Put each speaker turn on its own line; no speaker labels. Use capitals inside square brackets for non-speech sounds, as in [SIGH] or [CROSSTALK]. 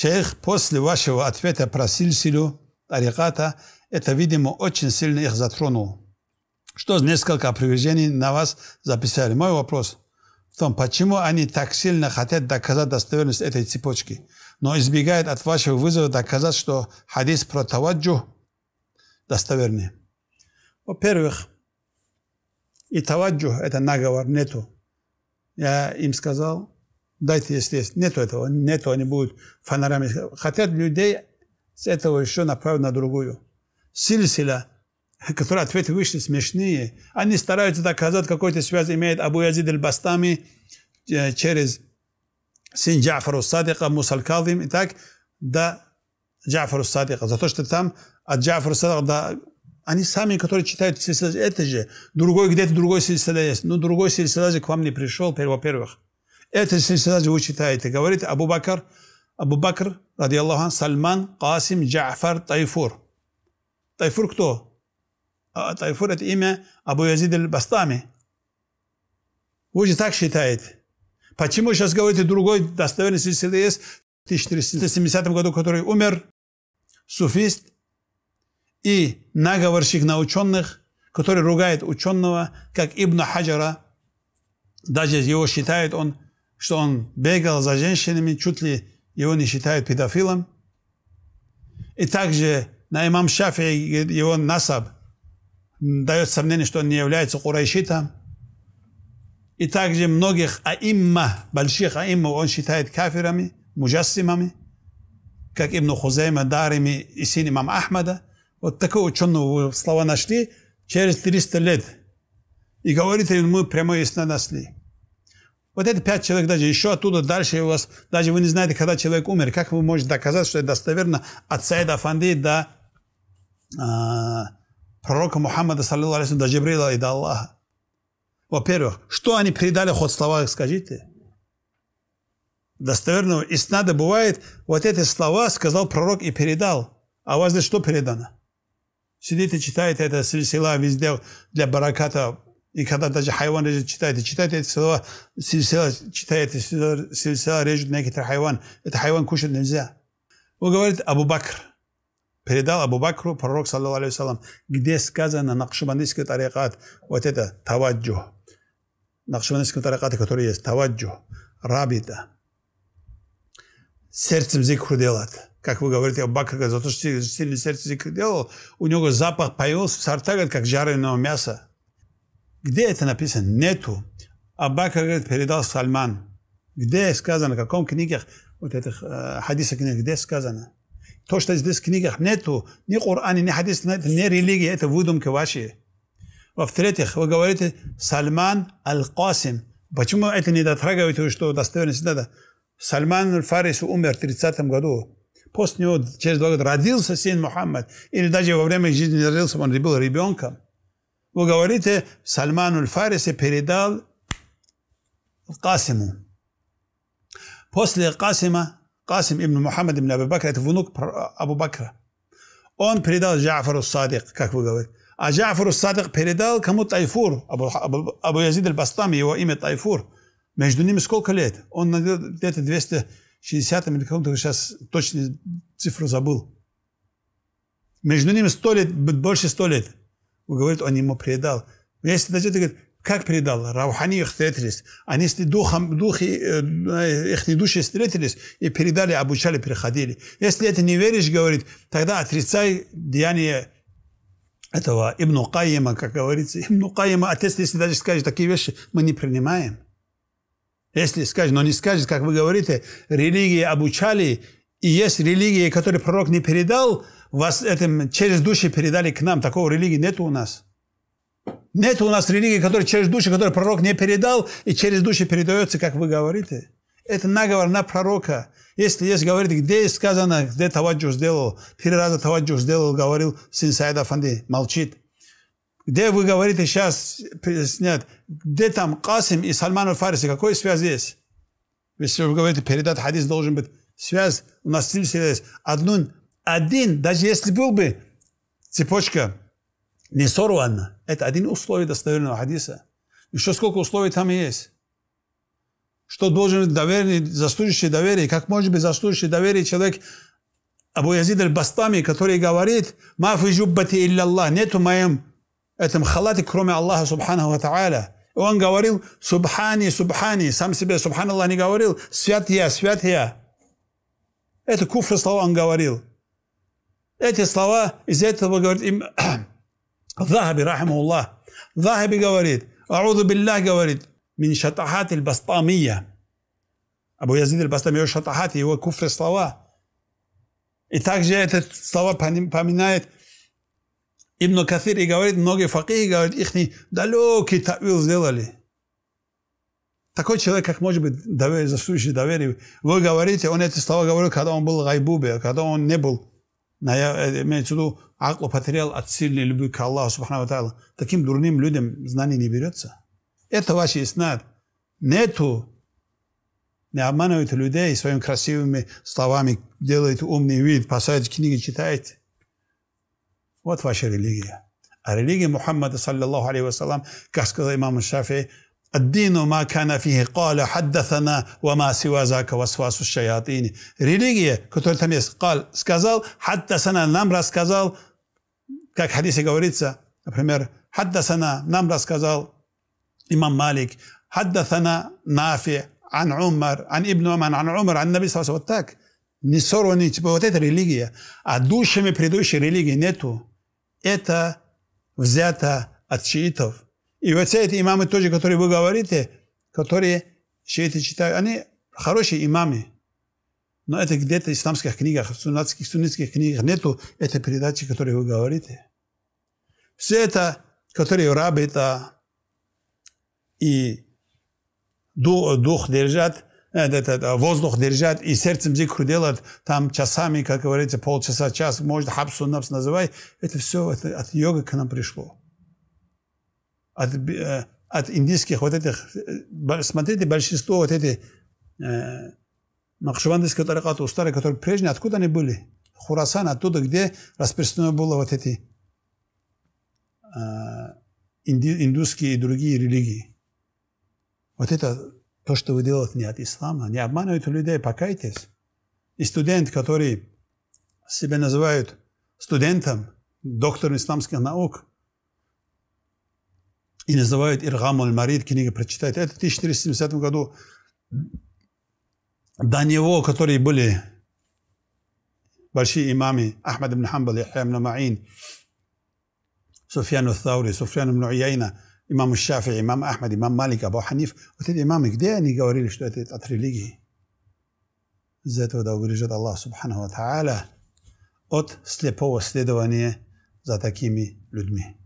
Шейх после вашего ответа про сильсилю тариката, это, видимо, очень сильно их затронул. Что несколько опровержений на вас записали. Мой вопрос в том, почему они так сильно хотят доказать достоверность этой цепочки, но избегают от вашего вызова доказать, что хадис про таваджу достоверный. Во-первых, и таваджу – это наговор, нету. Я им сказал, дайте, если есть. Нету этого, нету, они будут фонарями. Хотят людей с этого еще направить на другую. Сильсиля, которые ответы вышли смешные, они стараются доказать, какой-то связь имеет Абу Язид аль-Бастами э, через сын Джафару Садика, Мусаль Калдим, и так до Джафару Садика. За то, что там от Джафару Садика до они сами, которые читают сильсила, это же. Другой где-то другой сильсила есть. Но другой сильсила же к вам не пришел, во-первых. Это сильсила же вы читаете. Говорит Абу Бакр, Абу Бакр, ради Аллаха, Сальман, Касим, Джафар, Тайфур. Тайфур кто? А, Тайфур это имя Абу Язид аль-Бастами. Вы же так считаете. Почему сейчас говорите другой достоверный сильсила есть в 1470 году, который умер, суфист, и наговорщик на ученых, который ругает ученого, как Ибн Хаджара, даже его считает он, что он бегал за женщинами, чуть ли его не считают педофилом. И также на имам Шафи его насаб дает сомнение, что он не является курайшитом. И также многих аимма, больших аимма он считает кафирами, муджассимами, как Ибн Хузейма, Дарими и сын имам Ахмада. Вот такого ученого слова нашли через 300 лет. И говорите, мы прямо ясно нашли. Вот это пять человек даже еще оттуда дальше у вас, даже вы не знаете, когда человек умер. Как вы можете доказать, что это достоверно от Саида Афанди до а, пророка Мухаммада, саллиллаху до Джибрила и до Аллаха? Во-первых, что они передали ход слова, скажите? Достоверного иснада бывает, вот эти слова сказал пророк и передал. А у вас здесь что передано? Сидите, читаете это сила везде для бараката. И когда даже хайван режет, читаете, читаете эти слова, сила читаете, сила режет некоторые хайван. Это хайван кушать нельзя. Вы говорите, Абу Бакр. Передал Абу Бакру пророк, саллаху алейхи где сказано накшбандийский тарикат, вот это таваджу. Накшбандийский тарикат, который есть, таваджу, рабита. Сердцем зикру делать как вы говорите, Аббакр, за то, что сильно сердце делал, у него запах появился в сарта, как жареного мяса. Где это написано? Нету. Аббакр говорит, передал Сальман. Где сказано, в каком книгах, вот этих э, хадисах книг, где сказано? То, что здесь в книгах нету, ни Коране, ни хадис, нет, ни религии, это выдумки ваши. Во-вторых, вы говорите Сальман Аль-Касим. Почему это не дотрагиваете, что достоверность надо? Сальман Аль-Фарис умер в 30 году. После него через два года родился сын Мухаммад. Или даже во время жизни родился, он был ребенком. Вы говорите, Сальман аль-Фариси передал Касиму. После Касима, Касим ибн Мухаммад ибн Абу Бакр, это внук Абу Бакра. Он передал Джафару Садик, как вы говорите. А Джафару Садик передал кому Тайфур, Абу, Абу, Абу Язид аль-Бастами, его имя Тайфур. Между ними сколько лет? Он где-то 200 60-м или каком-то, сейчас точно цифру забыл. Между ними сто лет, больше сто лет. Вы говорите, он ему предал. Если даже говорит, как предал? Раухани их встретились. Они с духом, духи, э, их души встретились и передали, обучали, переходили. Если это не веришь, говорит, тогда отрицай деяние этого Ибн Каима, как говорится. Ибн Каима, отец, если даже скажет такие вещи, мы не принимаем. Если скажет, но не скажет, как вы говорите, религии обучали, и есть религии, которые пророк не передал, вас этим через души передали к нам. Такого религии нет у нас. Нет у нас религии, которая через души, которые пророк не передал, и через души передается, как вы говорите. Это наговор на пророка. Если есть, говорит, где сказано, где Таваджу сделал, три раза Таваджу сделал, говорил сын Саида Фанди, молчит. Где вы говорите сейчас, снят, где там Касим и Сальман аль-Фариси, какой связь есть? Если вы говорите, передать хадис должен быть связь, у нас сильсила есть. Одну, один, даже если был бы цепочка не сорвана, это один условие достоверного хадиса. Еще сколько условий там есть. Что должен доверие, заслуживающий доверия? Как может быть заслуживающий доверия человек Абу Язид аль-Бастами, который говорит, «Ма фи джуббати илля Аллах». Нету моем этом халате, кроме Аллаха, субханаху ва та'аля. Он говорил, «Субхани, субхани». Сам себе, субхан Аллах, не говорил, «Свят я, свят я». Это куфр слова он говорил. Эти слова, из этого говорит им [CLEARS THROAT] Захаби, рахимуллах. Захаби говорит, Ауду биллах говорит, мин шатахат бастамия. Абу Язид аль-Бастами, шатахат, его куфры слова. И также это слова поминает Ибн Кафир и говорит, многие факихи говорят, их далекий тавил сделали. Такой человек, как может быть доверие, заслуживающий доверие. Вы говорите, он эти слова говорил, когда он был гайбубе, когда он не был, имеется в виду, акл потерял от сильной любви к Аллаху, субхану Таким дурным людям знание не берется. Это ваш иснад. Нету. Не обманывайте людей своими красивыми словами, делайте умный вид, посадите книги, читайте. Вот ваша религия. А религия Мухаммада, саллиллаху алейхи вассалам, как сказал имам Шафи, الدين ما كان فيه قال حدثنا وما سوى ذاك وسواس الشياطين. Религия, которая там есть, قال, сказал, حدثنا, нам рассказал, как в хадисе говорится, например, حدثنا, нам рассказал إمام مالك حدثنا نافع عن عمر عن ابن عمر عن عمر عن النبي صلى الله عليه وسلم так не сорваны, типа вот это религия. А душами предыдущей религии нету. Это взято от шиитов. И вот все эти имамы тоже, которые вы говорите, которые шииты читают, они хорошие имамы. Но это где-то в исламских книгах, в суннатских, суннитских книгах нету этой передачи, которую вы говорите. Все это, которые рабы, это и дух держат, этот, воздух держат и сердцем зикру делать, там часами, как говорится, полчаса, час, может, хабсу напс называй, это все это от йога к нам пришло. От, э, от индийских вот этих, э, смотрите, большинство вот этих э, Нахшивандийские тарикаты, устары, которые прежние, откуда они были? Хурасан, оттуда, где распространено было вот эти э, индусские и другие религии. Вот это то, что вы делаете не от ислама. Не обманывайте людей, покайтесь. И студент, который себя называют студентом, доктором исламских наук, и называют Иргам аль-Марид, книга прочитать. Это в 1470 году. До него, которые были большие имамы, Ахмад ибн Хамбал, Яхья ибн Ма'ин, Суфьян al-Thawri, Суфьян ибн Уяйна, имам Шафи, имам Ахмад, имам Малик, Абу Ханиф, вот эти имамы, где они говорили, что это от религии? Из этого да убережет Аллах Субханаху Ва Та'аля от слепого следования за такими людьми.